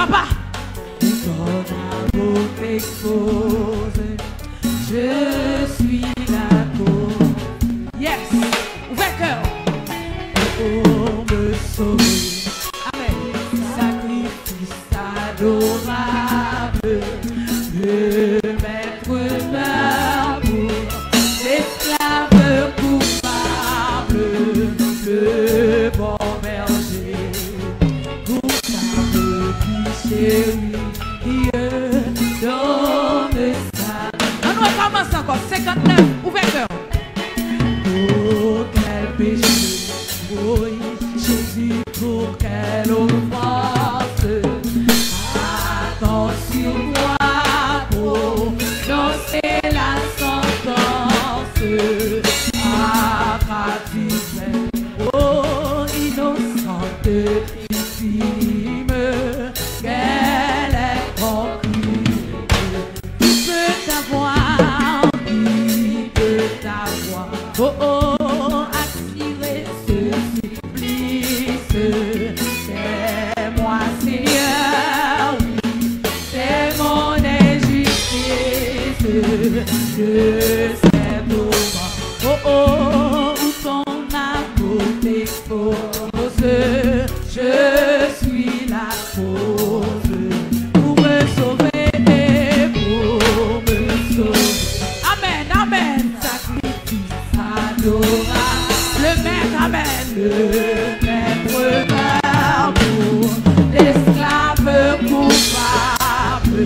Papa. Ton amour. Je suis la cause. Yes. Ouvert cœur. Pour me sauver. que c'est beau. Oh oh, où sont ma beauté Je suis la cause pour me sauver et pour me sauver. Amen, amen, sacrifice, adora. Le maître, amen. Le maître part l'esclave coupable.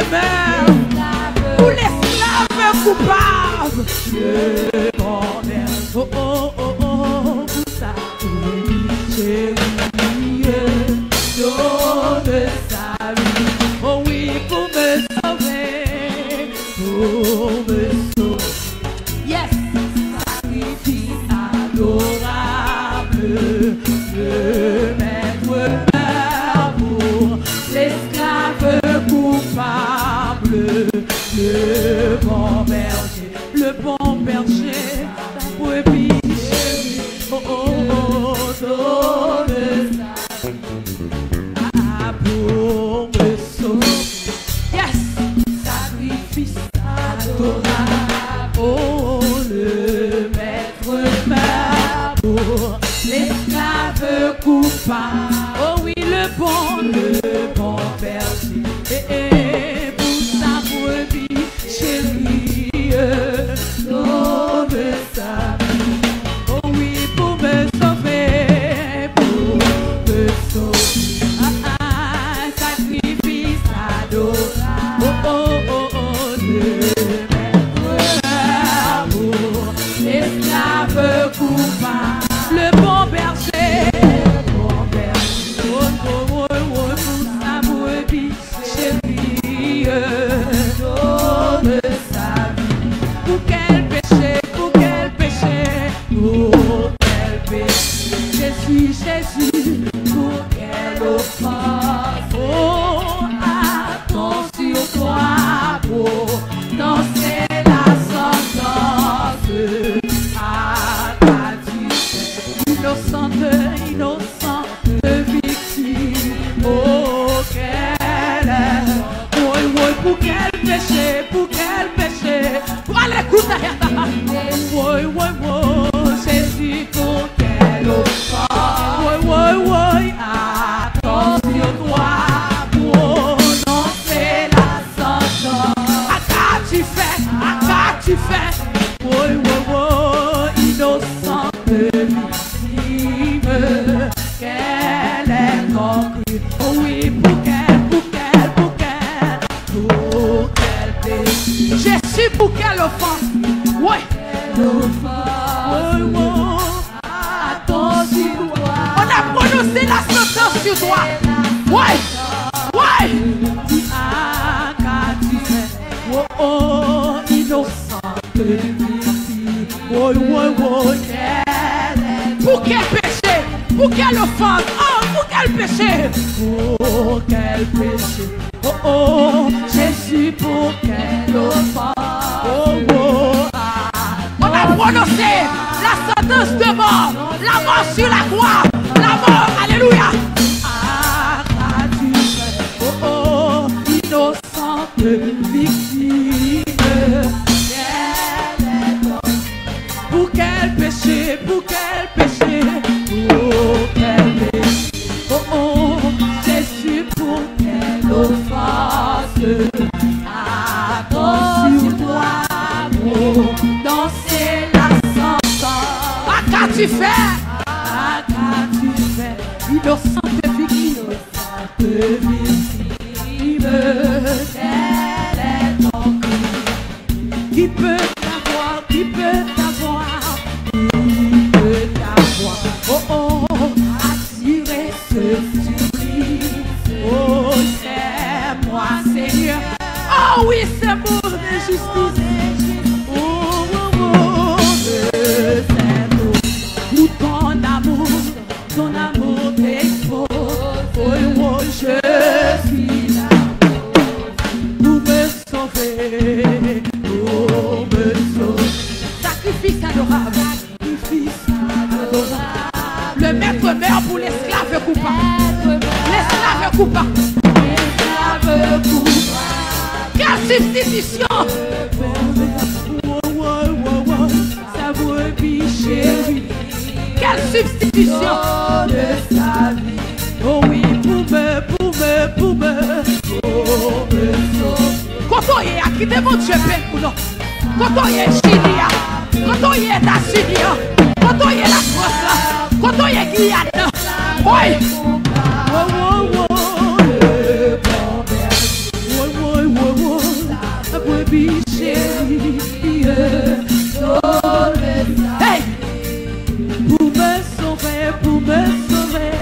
eux-mêmes ou l'esclave coupable. Oh oh oh oh, pour ça, j'ai oublié ton salut. Oh oui, me sauver. Oh, Ué! On a prononcé la sentence sur toi. Ouais, ouais. Oh, oh, Por que oh, Pour quel péché Pour quelle offense Oh, que quel péché Oh, quel péché Oh, oh, Jésus, pour quel sentence de mort, la mort sur la croix, la mort, alléluia. Le maître meurt pour l'esclave coupable. L'esclave coupable. L'esclave coupable. Quelle substitution Quelle substitution. Oh oui, pour me, pour me, pour me. Quand on y est, à qui demande je paie ben, non? Quand on y est, je Koto ye Etasuni yo, koto ye la Frans la, koto ye Guyane la, oy! Hey! Pou me sove, pou me sove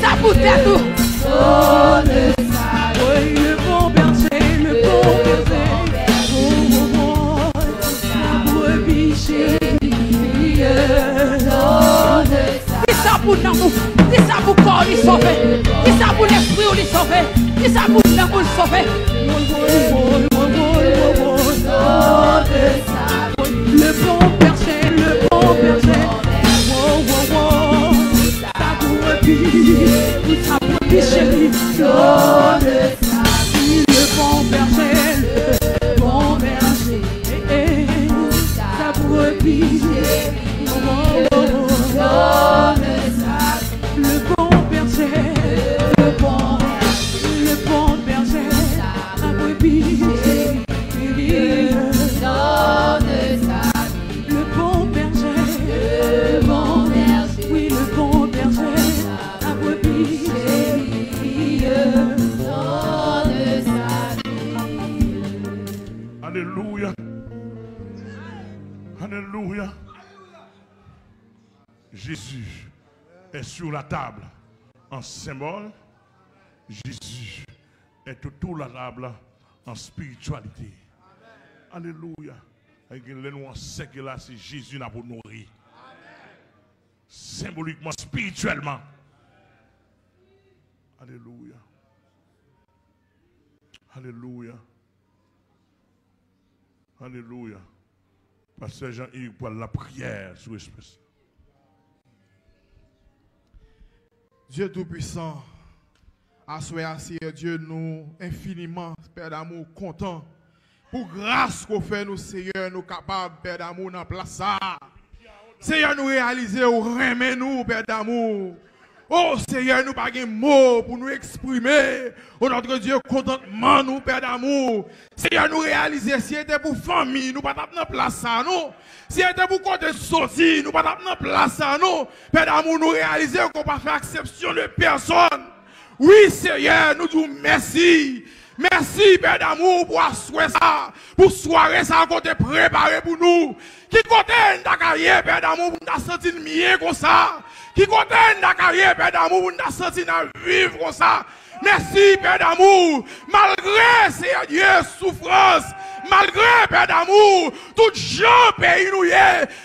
sa pou tè tou. Oui, le bon berger, le bon berger, pour moi, la brebis chérie. Ki sa pou nan mou, ki sa pou kor li sove, ki sa pou l'esprit ou li sove, ki sa pou nan mou l'sove. chéri, le bon berger, le bon berger, et brebis, le bon berger, le bon le bon berger, brebis, Alléluia. Jésus est sur la table en symbole. Jésus est autour de la table en spiritualité. Alléluia. Et les sait que là, c'est Jésus n'a pour nourrir. Symboliquement, spirituellement. Alléluia. Alléluia. Alléluia. Pasteur Jean-Yves pour la prière sur l'esprit. Dieu Tout-Puissant, assoyez assis, Dieu, nous infiniment, Père d'amour, content. Pour grâce qu'on fait, nous, Seigneur, nous capables, Père d'amour, dans la place. Seigneur, nous réaliser, ou remet nous, Père d'amour. Oh Seigneur, nous pas de mots pour nous exprimer. Oh notre Dieu, contentement, nous, Père d'amour. Seigneur, nous réaliser, si c'était pour famille, nous pas dans place ça, non. Si c'était pour côté sorti, nous pas dans place ça, non. Père d'amour, nous réaliser qu'on pas faire exception de personne. Oui, Seigneur, nous disons merci. Merci, Père d'amour, pour assurer ça, pour soirée ça qu'on t'a préparé pour nous. Qui côté n'a carrière, Père d'amour, pour nous sentir mieux comme ça? Qui côté n'a carrière, Père d'amour, pour nous sentir vivre comme ça? Merci, Père d'amour, malgré, Seigneur Dieu, souffrance, malgré, Père d'amour, tout gens pays nous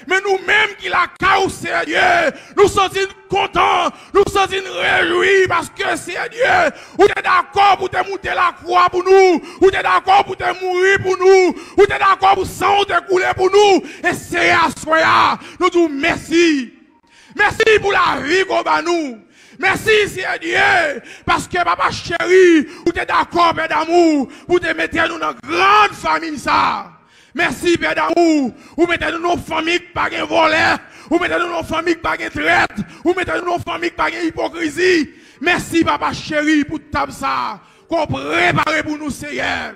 mais nous-mêmes qui la caou, Seigneur nous sommes contents, nous sommes réjouis parce que, Seigneur vous êtes d'accord pour te monter la croix pour nous, vous êtes d'accord pour te mourir pour nous, vous êtes d'accord pour sang te couler pour nous, et c'est à soi, nous disons merci. Merci pour la vie qu'on va nous. Merci, Seigneur Dieu, parce que papa chéri, vous êtes d'accord, Père d'amour, vous te mettez nous dans une grande famille, ça. Merci, Père d'amour, vous mettez nous dans une famille pas de volet, vous mettez nous dans une famille pas de traite, vous mettez nous dans une famille pas de hypocrisie. Merci, papa chéri, pour tout ça, qu'on prépare pour nous, Seigneur.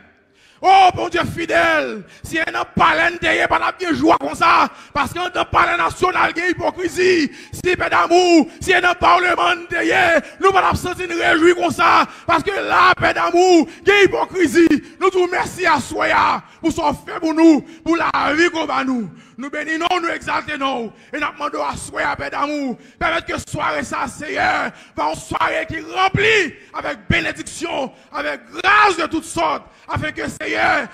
Oh, bon Dieu fidèle, si un palais derrière, pas bien jouer comme ça, parce dans palais national, il y a hypocrisie, si pas d'amour, si un parlement derrière, nous pas sentir nous réjouir comme ça, parce que là, paix d'amour, il y a hypocrisie. Nous disons merci à Soya pour son fait pour nous, pour la vie qu'on va nous. Nous bénissons, nous exaltons, et nous demandons à Soya, paix d'amour, permettre que soirée ça, Seigneur, va une soirée qui remplit avec bénédiction, avec grâce de toutes sortes, afin que Seigneur,